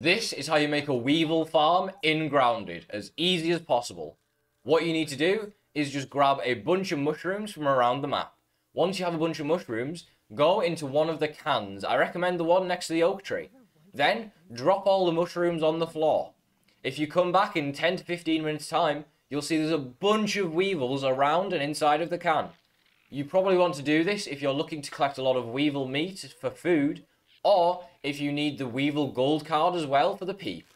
This is how you make a weevil farm in grounded, as easy as possible. What you need to do is just grab a bunch of mushrooms from around the map. Once you have a bunch of mushrooms, go into one of the cans. I recommend the one next to the oak tree. Then drop all the mushrooms on the floor. If you come back in 10 to 15 minutes time, you'll see there's a bunch of weevils around and inside of the can. You probably want to do this if you're looking to collect a lot of weevil meat for food, or if you need the weevil gold card as well for the peep.